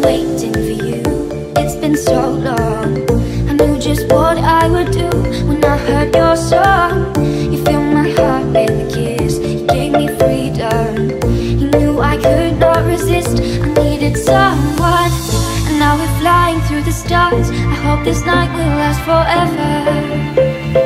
Waiting for you. It's been so long. I knew just what I would do when I heard your song. You filled my heart with a kiss. You gave me freedom. You knew I could not resist. I needed someone. And now we're flying through the stars. I hope this night will last forever.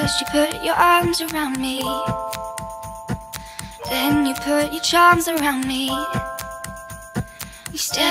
First, you put your arms around me. Then you put your charms around me. We stay.